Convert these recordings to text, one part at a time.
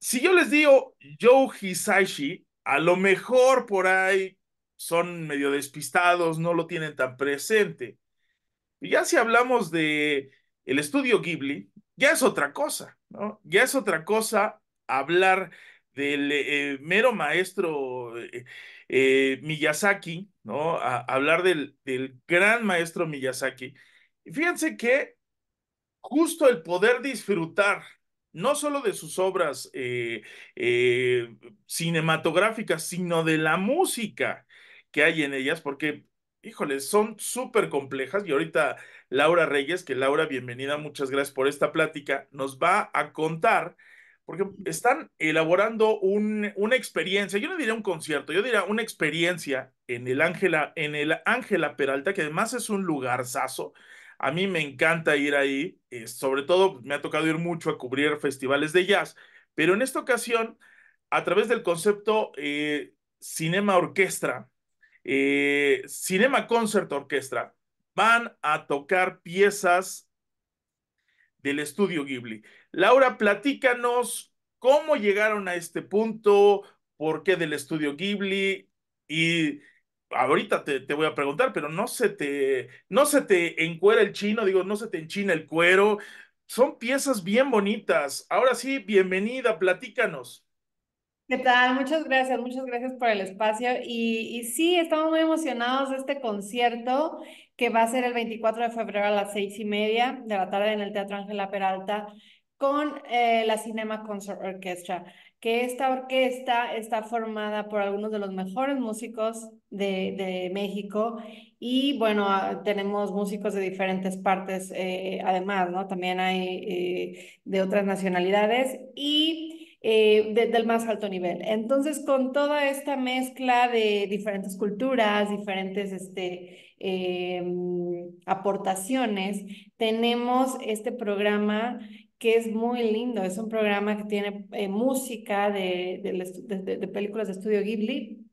si yo les digo Joe Hisaishi, a lo mejor por ahí son medio despistados, no lo tienen tan presente. Y ya si hablamos de el estudio Ghibli, ya es otra cosa, ¿no? Ya es otra cosa hablar del eh, mero maestro eh, eh, Miyazaki, ¿no? Hablar del, del gran maestro Miyazaki. Y fíjense que justo el poder disfrutar no solo de sus obras eh, eh, cinematográficas, sino de la música que hay en ellas, porque, híjole, son súper complejas. Y ahorita Laura Reyes, que Laura, bienvenida, muchas gracias por esta plática, nos va a contar, porque están elaborando un, una experiencia, yo no diría un concierto, yo diría una experiencia en el Ángela, en el Ángela Peralta, que además es un lugarzazo a mí me encanta ir ahí, eh, sobre todo me ha tocado ir mucho a cubrir festivales de jazz, pero en esta ocasión, a través del concepto eh, Cinema Orquestra, eh, Cinema Concert Orquestra, van a tocar piezas del estudio Ghibli. Laura, platícanos cómo llegaron a este punto, por qué del estudio Ghibli y ahorita te, te, voy a preguntar, pero no se te, no se te encuera el chino, digo, no se te enchina el cuero. Son piezas bien bonitas. Ahora sí, bienvenida, platícanos. ¿Qué tal? Muchas gracias, muchas gracias por el espacio. Y, y sí, estamos muy emocionados de este concierto que va a ser el 24 de febrero a las seis y media de la tarde en el Teatro Ángela Peralta con eh, la Cinema Concert Orchestra que esta orquesta está formada por algunos de los mejores músicos de, de México y bueno, ah, tenemos músicos de diferentes partes eh, además, ¿no? También hay eh, de otras nacionalidades y eh, de, del más alto nivel. Entonces, con toda esta mezcla de diferentes culturas, diferentes este, em, aportaciones, tenemos este programa que es muy lindo. Es un programa que tiene eh, música de, de, de, de, películas de estudio Ghibli.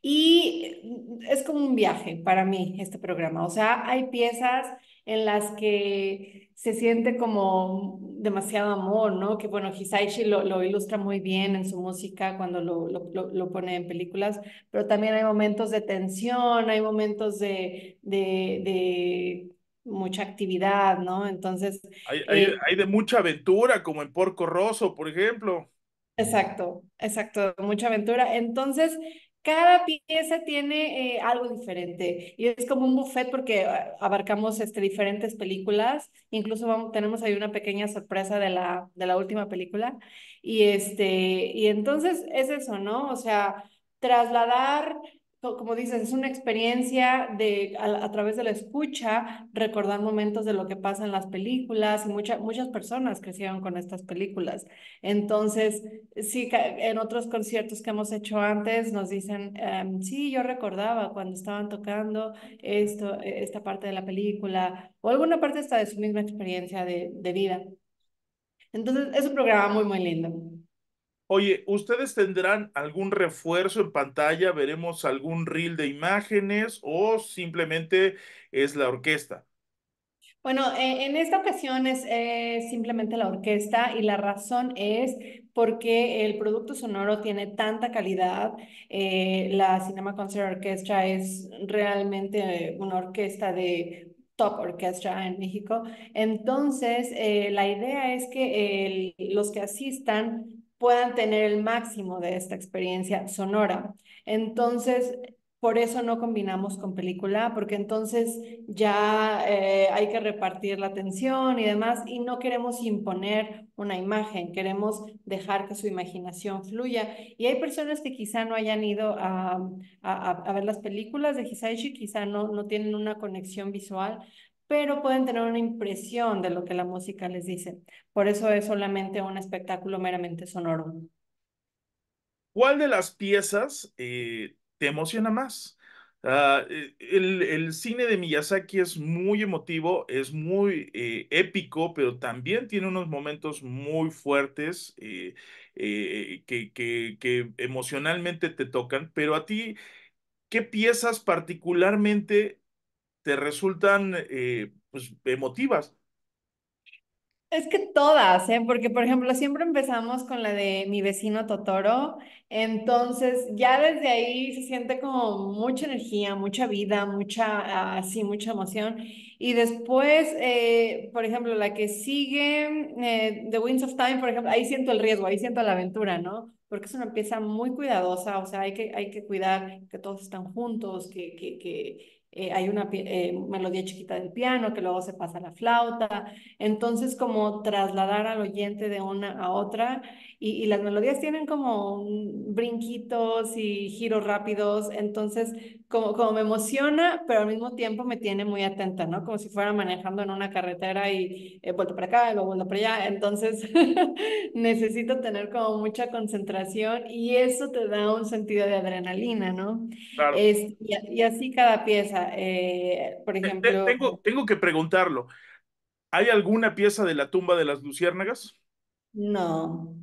Y es como un viaje para mí este programa. O sea, hay piezas en las que se siente como demasiado amor, ¿no? Que bueno, Hisaishi lo, lo ilustra muy bien en su música cuando lo, lo, lo, pone en películas, pero también hay momentos de tensión, hay momentos de, de, de mucha actividad, ¿no? Entonces... Hay, hay, eh, hay, de mucha aventura, como en Porco Rosso, por ejemplo. Exacto, exacto, mucha aventura. Entonces, cada pieza tiene eh, algo diferente y es como un buffet porque ah, abarcamos este, diferentes películas, incluso vamos, tenemos ahí una pequeña sorpresa de la, de la última película y, este, y entonces es eso, ¿no? O sea, trasladar como dices, es una experiencia de, a, través de la escucha, recordar momentos de lo que pasa en las películas y mucha, muchas personas crecieron con estas películas. Entonces, sí, en otros conciertos que hemos hecho antes nos dicen, um, sí, yo recordaba cuando estaban tocando esto, esta parte de la película o alguna parte hasta de su misma experiencia de, de vida. Entonces, es un programa muy, muy lindo. Oye, ¿ustedes tendrán algún refuerzo en pantalla? ¿Veremos algún reel de imágenes o simplemente es la orquesta? Bueno, eh, en esta ocasión es eh, simplemente la orquesta y la razón es porque el producto sonoro tiene tanta calidad. Eh, la Cinema Concert Orchestra es realmente una orquesta de top orquestra en México. Entonces, la idea es que los que asistan puedan tener el máximo de esta experiencia sonora. Entonces, por eso no combinamos con película, porque entonces ya eh, hay que repartir la atención y demás, y no queremos imponer una imagen, queremos dejar que su imaginación fluya. Y hay personas que quizá no hayan ido a, ver las películas de Hisaishi, quizá no, no tienen una conexión visual, pero pueden tener una impresión de lo que la música les dice. Por eso es solamente un espectáculo meramente sonoro. ¿Cuál de las piezas eh, te emociona más? Uh, el, el, cine de Miyazaki es muy emotivo, es muy eh, épico, pero también tiene unos momentos muy fuertes eh, eh, que, que, que emocionalmente te tocan. Pero a ti, ¿qué piezas particularmente te resultan eh, pues, emotivas. Es que todas, ¿eh? Porque, por ejemplo, siempre empezamos con la de mi vecino Totoro, entonces ya desde ahí se siente como mucha energía, mucha vida, mucha, así, mucha emoción. Y después, eh, por ejemplo, la que sigue, eh, The Winds of Time, por ejemplo, ahí siento el riesgo, ahí siento la aventura, ¿no? Porque es una pieza muy cuidadosa, o sea, hay que, hay que cuidar que todos están juntos, que, que, que eh, hay una eh, melodía chiquita del piano que luego se pasa a la flauta. Entonces, como trasladar al oyente de una a otra y, y las melodías tienen como brinquitos y giros rápidos. Entonces, como, como me emociona, pero al mismo tiempo me tiene muy atenta, ¿no? Como si fuera manejando en una carretera y he vuelto para acá y luego vuelto para allá. Entonces, necesito tener como mucha concentración y eso te da un sentido de adrenalina, ¿no? Claro. Es, y, y así cada pieza. Eh, por ejemplo, Tengo, tengo que preguntarlo. ¿Hay alguna pieza de la tumba de las luciérnagas? no.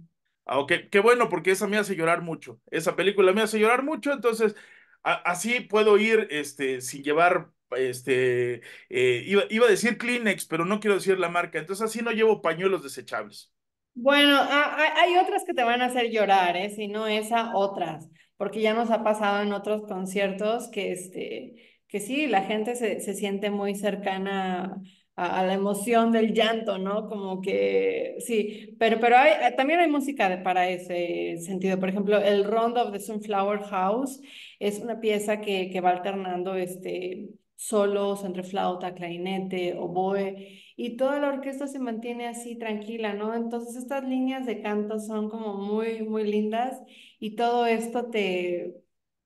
Ah, ok, qué bueno, porque esa me hace llorar mucho. Esa película me hace llorar mucho, entonces a- así puedo ir este, sin llevar, este, eh, iba, iba a decir Kleenex, pero no quiero decir la marca, entonces así no llevo pañuelos desechables. Bueno, ha- ha- hay otras que te van a hacer llorar, ¿eh? Si no esa, otras, porque ya nos ha pasado en otros conciertos que, este, que sí, la gente se, se siente muy cercana a, a la emoción del llanto, ¿no? Como que sí, pero, pero hay, eh, también hay música de, para ese sentido. Por ejemplo, el Rondo of the Sunflower House es una pieza que, que va alternando este, solos entre flauta, clarinete, oboe y toda la orquesta se mantiene así tranquila, ¿no? Entonces estas líneas de canto son como muy, muy lindas y todo esto te,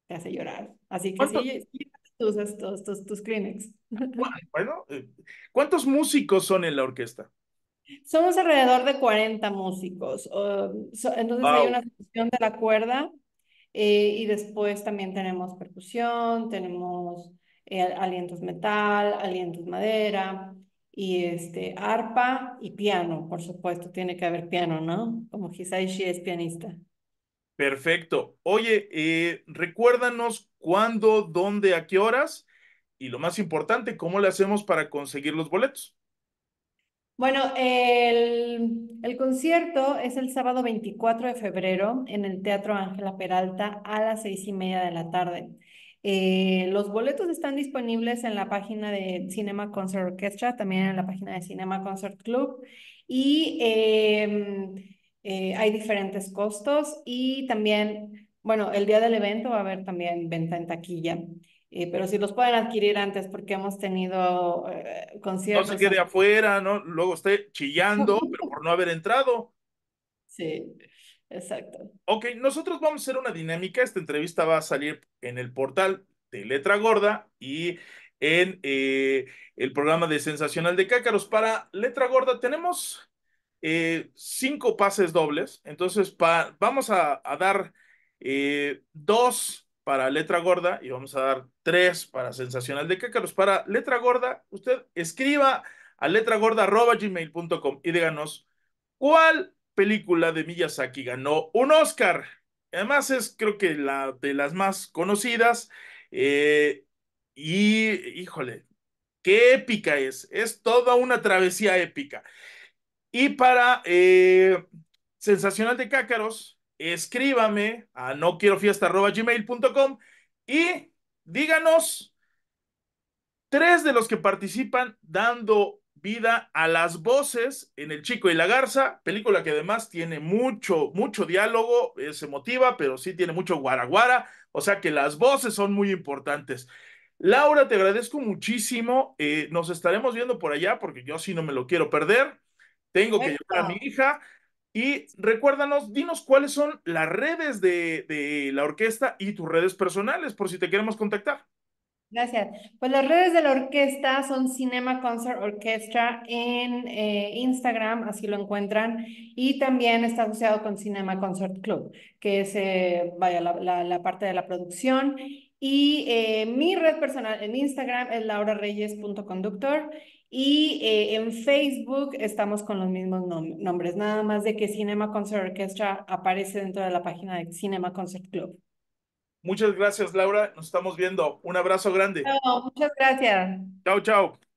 te hace llorar. Así que ¿Cuántos, sí, sí tus, estos, tus, tus Kleenex. bueno, eh, ¿cuántos músicos son en la orquesta? Somos alrededor de 40 músicos. uh, so- entonces hay una sección de la cuerda eh, y después también tenemos percusión, tenemos eh, alientos metal, alientos madera y este, arpa y piano, por supuesto, tiene que haber piano, ¿no? Como Hisaishi es pianista. Perfecto. Oye, eh, recuérdanos cuándo, dónde, a qué horas y lo más importante, ¿cómo le hacemos para conseguir los boletos? Bueno, el, concierto es el sábado 24 de febrero en el Teatro Ángela Peralta a las seis y media de la tarde. Eh, los boletos están disponibles en la página de Cinema Concert Orchestra, también en la página de Cinema Concert Club y eh, eh, hay diferentes costos y también, bueno, el día del evento va a haber también venta en taquilla. Eh, pero si los pueden adquirir antes porque hemos tenido eh, No se conciertos quede afuera, ¿no? Luego esté chillando, pero por no haber entrado. Sí, exacto. Ok, nosotros vamos a hacer una dinámica. Esta entrevista va a salir en el portal de Letra Gorda y en eh, el programa de Sensacional de Cácaros. Para Letra Gorda tenemos eh, cinco pases dobles. Entonces vamos a, a dar eh, dos para Letra Gorda y vamos a dar tres para Sensacional de Cácaros. Para Letra Gorda, usted escriba a letragorda.gmail.com y díganos cuál película de Miyazaki ganó un Oscar. Además es creo que la de las más conocidas. eh, y híjole, qué épica es. Es toda una travesía épica. Y para eh, Sensacional de Cácaros, escríbame a no quiero gmail.com y díganos tres de los que participan dando vida a las voces en El Chico y la Garza, película que además tiene mucho, mucho diálogo, es emotiva, pero sí tiene mucho guaraguara, o sea que las voces son muy importantes. Laura, te agradezco muchísimo, eh, nos estaremos viendo por allá porque yo sí no me lo quiero perder, tengo que llevar a mi hija y recuérdanos, dinos cuáles son las redes de, de la orquesta y tus redes personales por si te queremos contactar. Gracias. Pues las redes de la orquesta son Cinema Concert Orchestra en eh, Instagram, así lo encuentran, y también está asociado con Cinema Concert Club, que es, eh, vaya, la, la, la, parte de la producción. Y eh, mi red personal en Instagram es laurareyes.conductor y eh, en Facebook estamos con los mismos nom nombres, nada más de que Cinema Concert Orchestra aparece dentro de la página de Cinema Concert Club. Muchas gracias, Laura. Nos estamos viendo. Un abrazo grande. No, muchas gracias. Chao, chao.